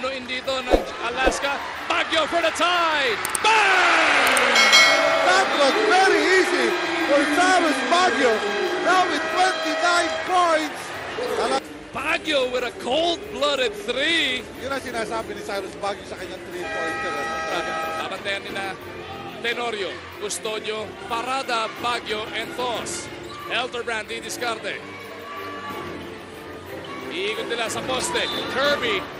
pupunuin dito ng Alaska. Baguio for the tie! Bang! That was very easy for Cyrus Baguio. Now with 29 points. Baguio with a cold-blooded three. Yun ang sinasabi ni Cyrus Baguio sa kanyang 3-pointer. Babantayan nila Tenorio, Custodio, Parada, Baguio, and Thoss. Elderbrand, di diskarte. Iikot nila sa poste. Kerby,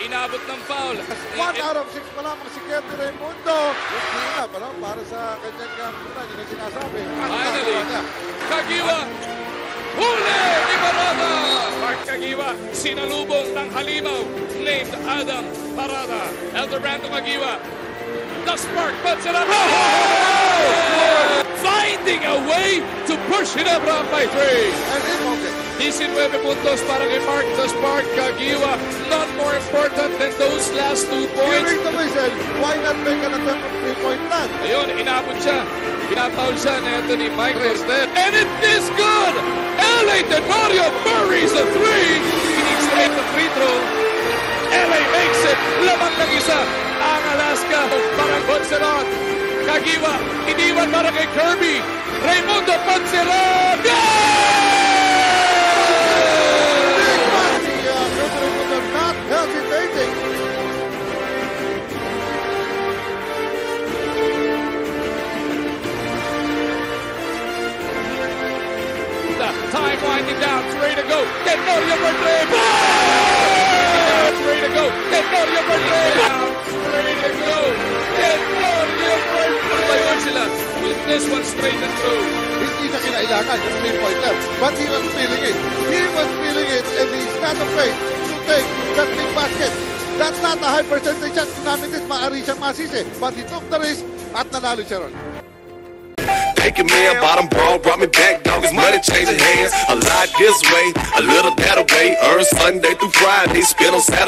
inabot ng foul. One out of six pa lamang si Kevin Raymundo. Yung cleanup, ano, para sa kanyang kampunan, yun ang sinasabi. At Finally. Caguioa, huli ni Parada. Mark Caguioa, sinalubong ng halimaw named Adam Parada. Elderbrand ng Caguioa. The spark puts it up. Oh, oh, oh, Finding a way to push it up by three. And it's okay. 19 puntos para kay Mark the Spark Caguioa. Not more important than those last two points. During the whistle, why not make an attempt at three-point land? Ayun, inabot siya. Pinapaul siya ni Anthony Michaels then. And it is good! LA Tenorio buries the three. Phoenix straight the free throw. LA makes it. Lamang ng isa. Ang Alaska. Parang Bonserot. Caguioa. Iniwan para kay Kerby. Raymundo Bonserot. Winding down, ready to go. Tenorio for three. Bang! It's ready to go. Tenorio for three. It's ready to go. Three. Ayun sila. With this one straight and through. Hindi na kinailangan yung three-pointer. But he was feeling it. He was feeling it and he's not afraid to take that big basket. That's not a high percentage chance. Ginamit it, maaari siyang. But he took the risk at nanalo siya ron. Taking man, bottom brawl, brought me back, dog. His money changing hands. A lot this way, a little that way. Earn Sunday through Friday, spend on Saturday.